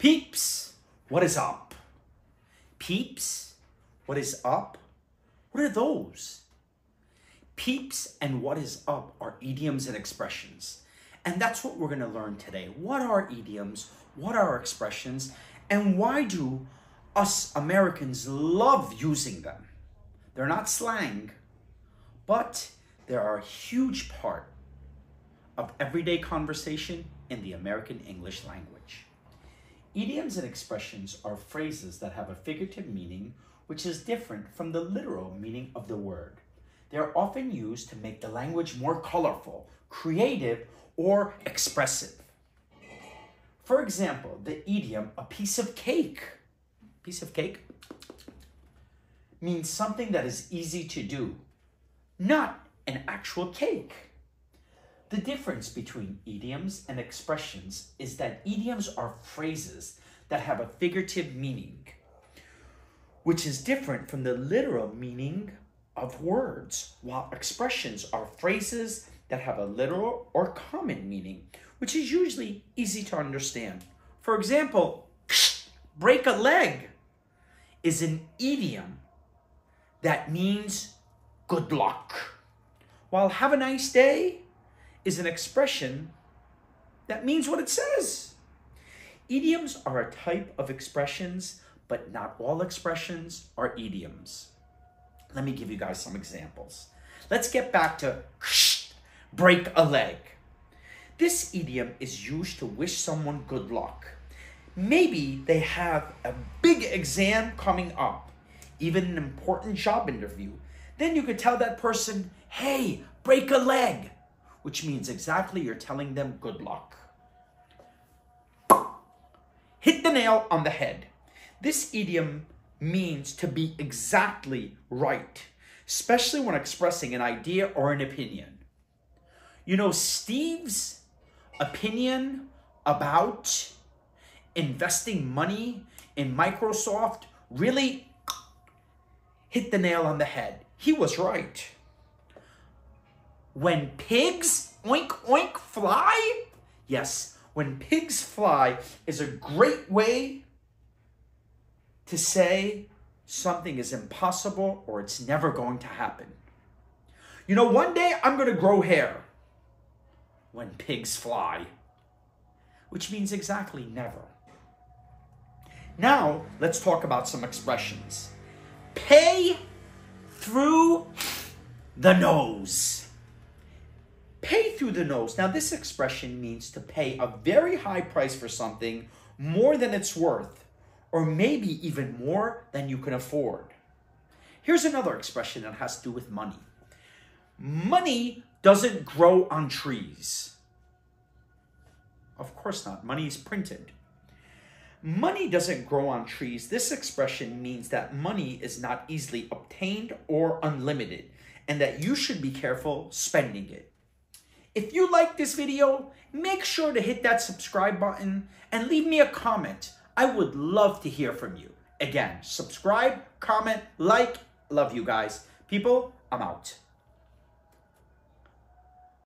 Peeps, what is up? Peeps, what is up? What are those? Peeps and what is up are idioms and expressions. And that's what we're going to learn today. What are idioms? What are expressions? And why do us Americans love using them? They're not slang, but they are a huge part of everyday conversation in the American English language. Idioms and expressions are phrases that have a figurative meaning which is different from the literal meaning of the word. They are often used to make the language more colorful, creative, or expressive. For example, the idiom a piece of cake, piece of cake, means something that is easy to do, not an actual cake. The difference between idioms and expressions is that idioms are phrases that have a figurative meaning, which is different from the literal meaning of words, while expressions are phrases that have a literal or common meaning, which is usually easy to understand. For example, break a leg is an idiom that means good luck, while have a nice day is an expression that means what it says. Idioms are a type of expressions, but not all expressions are idioms. Let me give you guys some examples. Let's get back to break a leg. This idiom is used to wish someone good luck. Maybe they have a big exam coming up, even an important job interview. Then you could tell that person, hey, break a leg which means exactly you're telling them good luck. Hit the nail on the head. This idiom means to be exactly right, especially when expressing an idea or an opinion. You know, Steve's opinion about investing money in Microsoft really hit the nail on the head. He was right when pigs oink oink fly? Yes, when pigs fly is a great way to say something is impossible or it's never going to happen. You know, one day I'm going to grow hair when pigs fly, which means exactly never. Now, let's talk about some expressions. Pay through the nose. Through the nose. Now, this expression means to pay a very high price for something more than it's worth, or maybe even more than you can afford. Here's another expression that has to do with money money doesn't grow on trees. Of course not. Money is printed. Money doesn't grow on trees. This expression means that money is not easily obtained or unlimited, and that you should be careful spending it. If you like this video, make sure to hit that subscribe button and leave me a comment. I would love to hear from you. Again, subscribe, comment, like. Love you guys. People, I'm out.